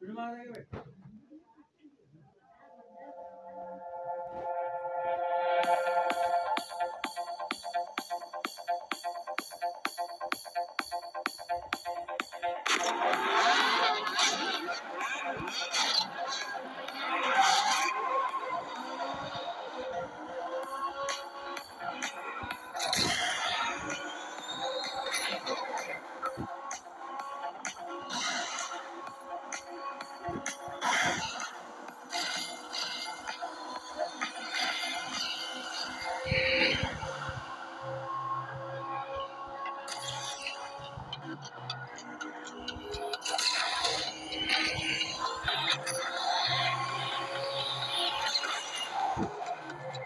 車で